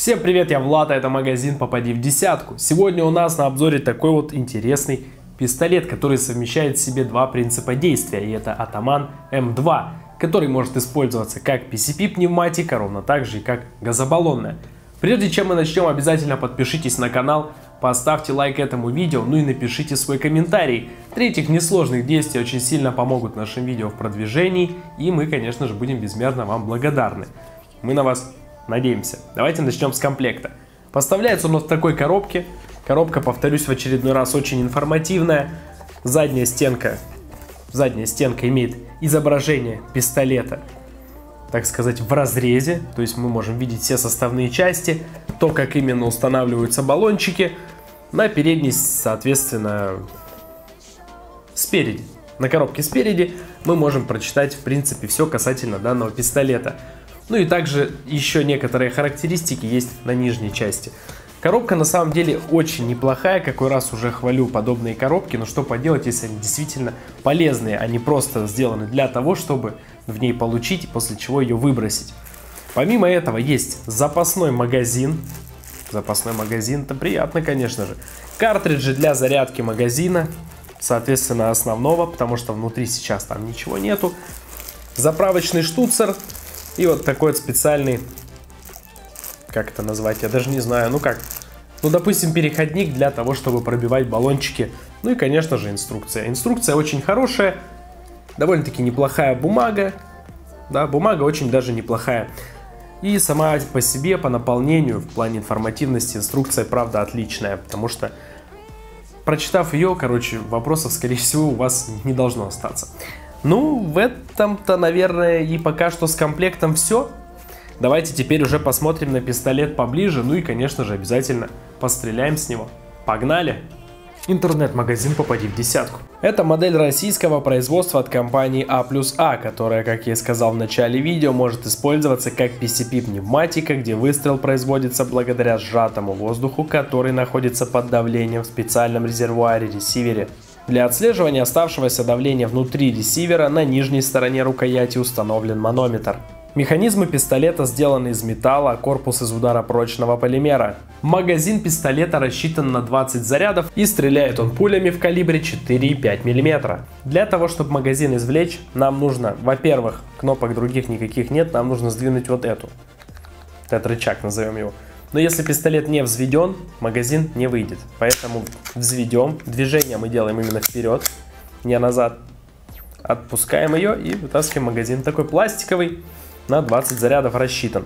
Всем привет, я Влад, а это магазин «Попади в десятку». Сегодня у нас на обзоре такой вот интересный пистолет, который совмещает в себе два принципа действия. И это Атаман М2, который может использоваться как PCP-пневматика, ровно так же и как газобаллонная. Прежде чем мы начнем, обязательно подпишитесь на канал, поставьте лайк этому видео, ну и напишите свой комментарий. Три этих несложных действия очень сильно помогут нашим видео в продвижении, и мы, конечно же, будем безмерно вам благодарны. Мы на вас Надеемся. Давайте начнем с комплекта. Поставляется он в такой коробке. Коробка, повторюсь, в очередной раз очень информативная. Задняя стенка, задняя стенка имеет изображение пистолета, так сказать, в разрезе. То есть мы можем видеть все составные части, то, как именно устанавливаются баллончики. На передней, соответственно, спереди. На коробке спереди мы можем прочитать, в принципе, все касательно данного пистолета. Ну и также еще некоторые характеристики есть на нижней части. Коробка на самом деле очень неплохая, какой раз уже хвалю подобные коробки, но что поделать, если они действительно полезные, они просто сделаны для того, чтобы в ней получить, после чего ее выбросить. Помимо этого есть запасной магазин, запасной магазин, это приятно, конечно же. Картриджи для зарядки магазина, соответственно основного, потому что внутри сейчас там ничего нету. Заправочный штуцер, и вот такой вот специальный, как это назвать, я даже не знаю, ну как, ну допустим переходник для того, чтобы пробивать баллончики. Ну и конечно же инструкция. Инструкция очень хорошая, довольно-таки неплохая бумага, да, бумага очень даже неплохая. И сама по себе, по наполнению, в плане информативности, инструкция, правда, отличная, потому что, прочитав ее, короче, вопросов, скорее всего, у вас не должно остаться. Ну, в этом-то, наверное, и пока что с комплектом все. Давайте теперь уже посмотрим на пистолет поближе, ну и, конечно же, обязательно постреляем с него. Погнали! Интернет-магазин «Попади в десятку». Это модель российского производства от компании А плюс А, которая, как я и сказал в начале видео, может использоваться как PCP-пневматика, где выстрел производится благодаря сжатому воздуху, который находится под давлением в специальном резервуаре-ресивере. Для отслеживания оставшегося давления внутри ресивера на нижней стороне рукояти установлен манометр. Механизмы пистолета сделаны из металла, корпус из ударопрочного полимера. Магазин пистолета рассчитан на 20 зарядов и стреляет он пулями в калибре 4,5 мм. Для того, чтобы магазин извлечь, нам нужно, во-первых, кнопок других никаких нет, нам нужно сдвинуть вот эту. Этот рычаг назовем его. Но если пистолет не взведен, магазин не выйдет. Поэтому взведем. Движение мы делаем именно вперед, не назад. Отпускаем ее и вытаскиваем магазин. Такой пластиковый, на 20 зарядов рассчитан.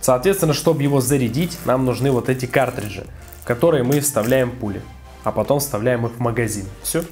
Соответственно, чтобы его зарядить, нам нужны вот эти картриджи, в которые мы вставляем пули. А потом вставляем их в магазин. Все.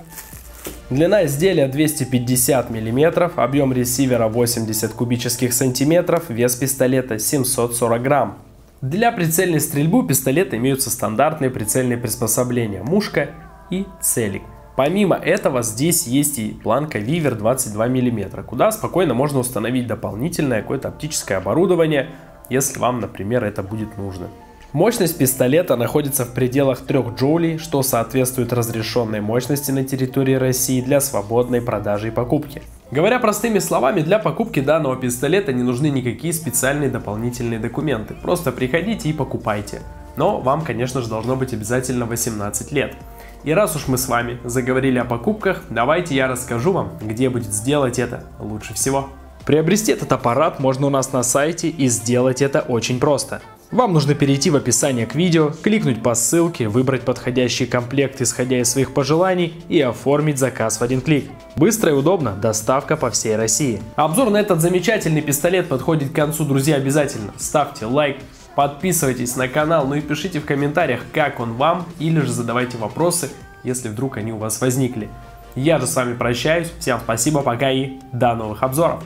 Длина изделия 250 мм, объем ресивера 80 кубических сантиметров, вес пистолета 740 грамм. Для прицельной стрельбы у пистолета имеются стандартные прицельные приспособления мушка и целик. Помимо этого здесь есть и планка Viver 22 мм, куда спокойно можно установить дополнительное какое-то оптическое оборудование, если вам, например, это будет нужно. Мощность пистолета находится в пределах 3 джоулей, что соответствует разрешенной мощности на территории России для свободной продажи и покупки. Говоря простыми словами, для покупки данного пистолета не нужны никакие специальные дополнительные документы. Просто приходите и покупайте. Но вам, конечно же, должно быть обязательно 18 лет. И раз уж мы с вами заговорили о покупках, давайте я расскажу вам, где будет сделать это лучше всего. Приобрести этот аппарат можно у нас на сайте и сделать это очень просто. Вам нужно перейти в описание к видео, кликнуть по ссылке, выбрать подходящий комплект исходя из своих пожеланий и оформить заказ в один клик. Быстро и удобно, доставка по всей России. Обзор на этот замечательный пистолет подходит к концу, друзья, обязательно ставьте лайк, подписывайтесь на канал, ну и пишите в комментариях, как он вам, или же задавайте вопросы, если вдруг они у вас возникли. Я же с вами прощаюсь, всем спасибо, пока и до новых обзоров.